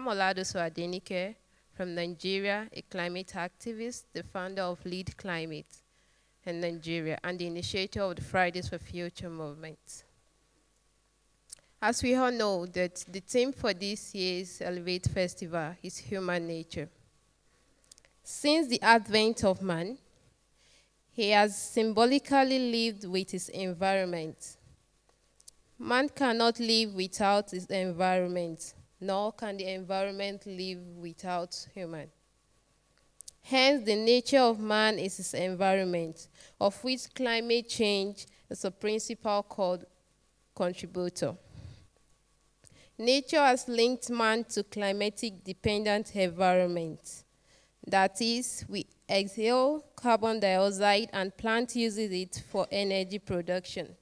I'm Oladosu Adenike from Nigeria, a climate activist, the founder of Lead Climate in Nigeria, and the initiator of the Fridays for Future movement. As we all know that the theme for this year's Elevate Festival is human nature. Since the advent of man, he has symbolically lived with his environment. Man cannot live without his environment, nor can the environment live without human. Hence, the nature of man is his environment, of which climate change is a principal called contributor. Nature has linked man to climatic dependent environments. That is, we exhale carbon dioxide and plant uses it for energy production.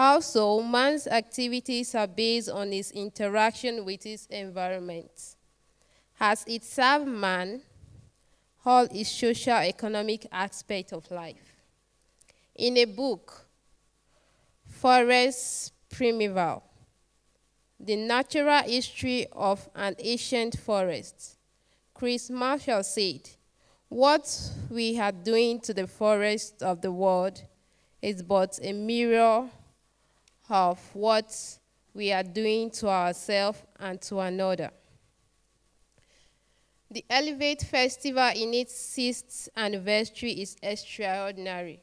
Also, man's activities are based on his interaction with his environment. As it serves man, all is social economic aspect of life. In a book, Forest Primeval, The Natural History of an Ancient Forest, Chris Maser said, what we are doing to the forest of the world is but a mirror of what we are doing to ourselves and to another. The Elevate Festival in its sixth anniversary is extraordinary.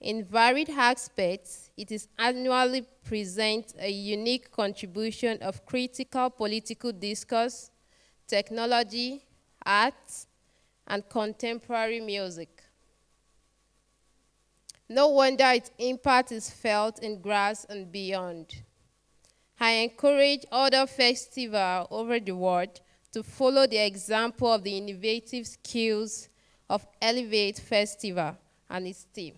In varied aspects, it is annually presents a unique contribution of critical political discourse, technology, art, and contemporary music. No wonder its impact is felt in Graz and beyond. I encourage other festivals over the world to follow the example of the innovative skills of Elevate Festival and its team.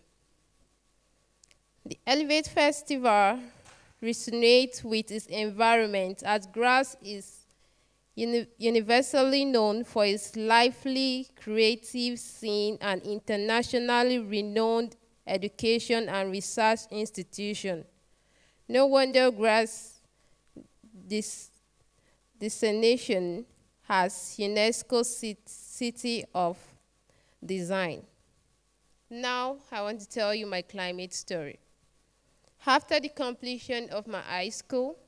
The Elevate Festival resonates with its environment as Graz is uni universally known for its lively, creative scene and internationally renowned education and research institution. No wonder Graz this destination has UNESCO City of Design. Now, I want to tell you my climate story. After the completion of my high school,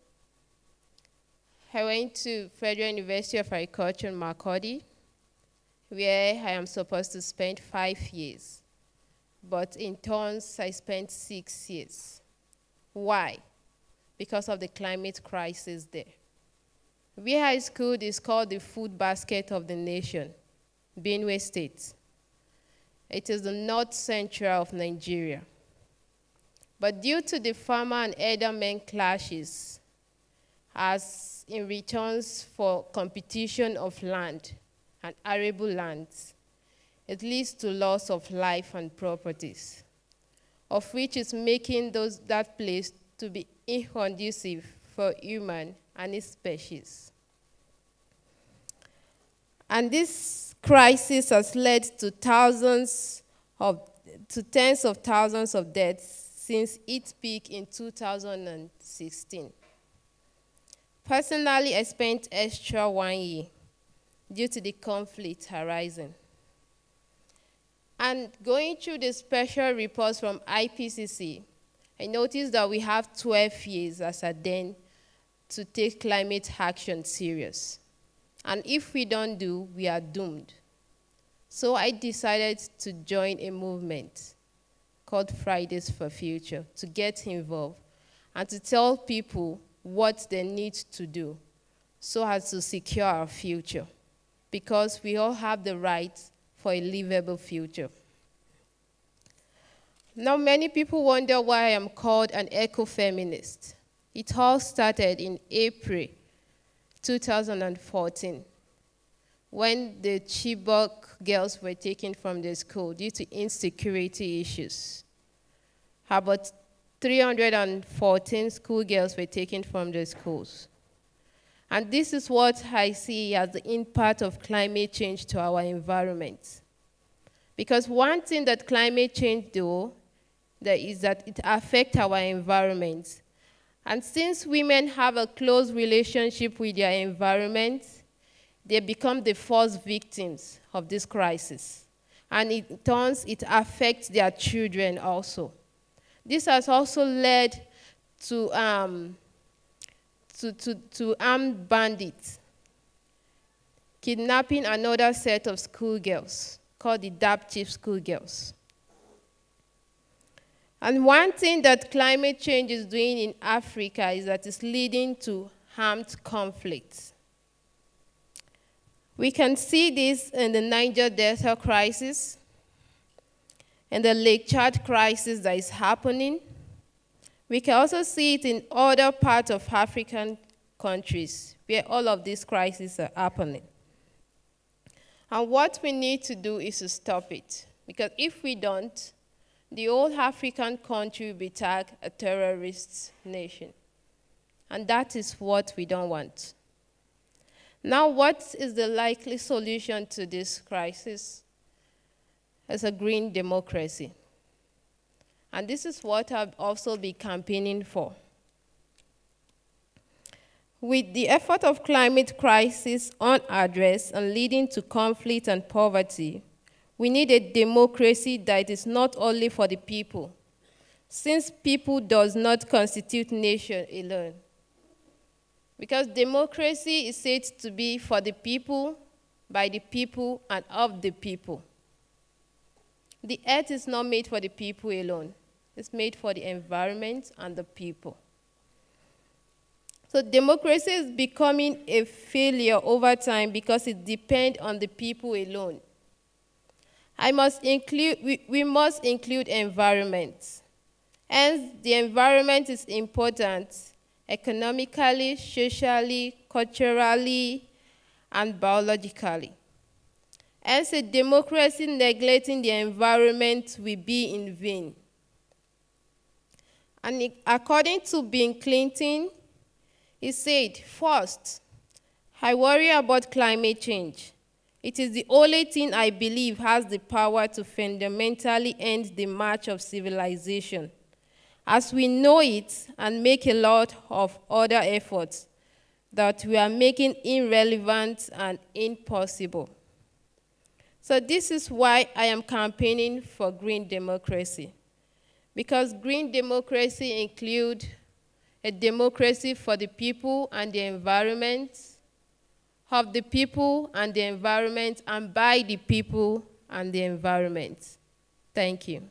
I went to Federal University of Agriculture in Makurdi, where I am supposed to spend five years. But in turns, I spent six years. Why? Because of the climate crisis there. Where high school is called the food basket of the nation, Benue State. It is the north central of Nigeria. But due to the farmer and eldermen clashes, as in returns for competition of land and arable lands, it leads to loss of life and properties, of which is making those, that place to be inconducive for human and its species. And this crisis has led to thousands of, to tens of thousands of deaths since its peak in 2016. Personally, I spent extra one year due to the conflict arising. And going through the special reports from IPCC, I noticed that we have 12 years as a then to take climate action serious. And if we don't do, we are doomed. So I decided to join a movement called Fridays for Future to get involved and to tell people what they need to do so as to secure our future because we all have the right for a livable future. Now, many people wonder why I am called an ecofeminist. It all started in April 2014 when the Chibok girls were taken from the school due to insecurity issues. About 314 schoolgirls were taken from the schools. And this is what I see as the impact of climate change to our environment. Because one thing that climate change do is that it affects our environment. And since women have a close relationship with their environment, they become the first victims of this crisis. And in turns, it affects their children also. This has also led to, um, to, to, to armed bandits kidnapping another set of schoolgirls called the Dapchi schoolgirls. And one thing that climate change is doing in Africa is that it's leading to armed conflicts. We can see this in the Niger Delta crisis, and the Lake Chad crisis that is happening. We can also see it in other parts of African countries where all of these crises are happening. And what we need to do is to stop it. Because if we don't, the whole African country will be tagged a terrorist nation. And that is what we don't want. Now, what is the likely solution to this crisis? As a green democracy. And this is what I've also been campaigning for. With the effort of climate crisis unaddressed and leading to conflict and poverty, we need a democracy that is not only for the people, since people does not constitute nation alone. Because democracy is said to be for the people, by the people, and of the people. The earth is not made for the people alone. It's made for the environment and the people. So democracy is becoming a failure over time because it depends on the people alone. I must include, we, we must include environment. Hence, the environment is important economically, socially, culturally, and biologically. Hence, a democracy neglecting the environment will be in vain. And according to Bill Clinton, he said, first, I worry about climate change. It is the only thing I believe has the power to fundamentally end the march of civilization. As we know it and make a lot of other efforts that we are making irrelevant and impossible. So this is why I am campaigning for green democracy. Because green democracy includes a democracy for the people and the environment, of the people and the environment and by the people and the environment. Thank you.